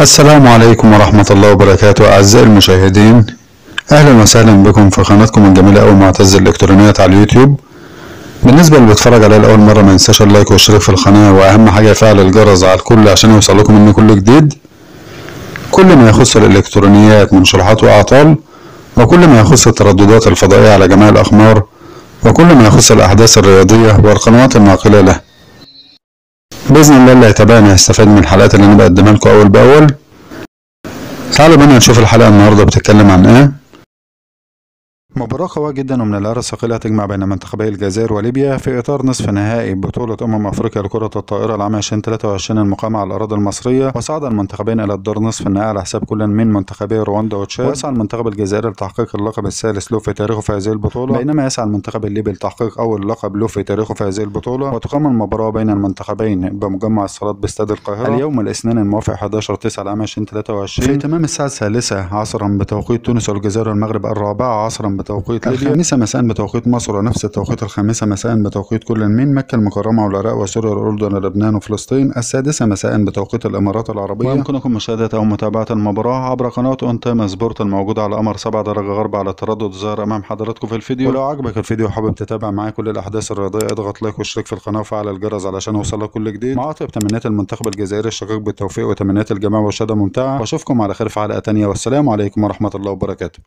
السلام عليكم ورحمة الله وبركاته أعزائي المشاهدين. أهلا وسهلا بكم في قناتكم الجميلة أو معتز الإلكترونيات على اليوتيوب. بالنسبة اللي بيتفرج عليا لأول مرة ما ينساش اللايك والاشتراك في القناة وأهم حاجة يفعل الجرس على الكل عشان يوصل لكم مني كل جديد. كل ما يخص الإلكترونيات من شروحات وأعطال وكل ما يخص الترددات الفضائية على جميع الأقمار وكل ما يخص الأحداث الرياضية والقنوات الناقلة له. بإذن الله اللي هيتابعني هيستفاد من الحلقات اللي أنا بقدمها لكم أول بأول. تعالوا بينا نشوف الحلقة النهاردة بتتكلم عن إيه. مباراة قوية جدا ومن العيار الثقيلة هتجمع بين منتخبي الجزائر وليبيا في إطار نصف نهائي بطولة أمم أفريقيا لكرة الطائرة العام 2023 المقامة على الأراضي المصرية. وصعد المنتخبين إلى الدور نصف النهائي على حساب كل من منتخبي رواندا وتشاد. ويسعى المنتخب الجزائري لتحقيق اللقب الثالث له في تاريخه في هذه البطولة. بينما يسعى المنتخب الليبي لتحقيق أول لقب له في تاريخه في هذه البطولة. وتقام المباراة بين المنتخبين بمجمع الصالات باستاد القاهرة. اليوم الاثنين الموافق 11 9 العام 2023 في تمام الساعة الثالثة عصرا بتوقيت تونس والجزائر والمغرب الرابعة عصرا بتوقيت ليبيا. الخامسة مساء بتوقيت مصر ونفس التوقيت الخامسة مساء بتوقيت كل من مكة المكرمة والعراق وسوريا والأردن ولبنان وفلسطين. السادسة مساء بتوقيت الإمارات العربية. ويمكنكم مشاهدة أو متابعة المباراة عبر قناة ON Time Sport الموجودة على قمر 7 درجة غرب على التردد. الظاهر أمام حضراتكم في الفيديو. ولو عجبك الفيديو وحابب تتابع معايا كل الأحداث الرياضية اضغط like واشترك في القناة وفعل الجرس علشان يوصلك كل جديد. مع أطيب تمنيات المنتخب الجزائري الشقيق بالتوفيق وتمنياتي للجميع بمشاهدة ممتعة. وأشوفكم على خير في حلقة تانية. والسلام عليكم ورحمة الله وبركاته.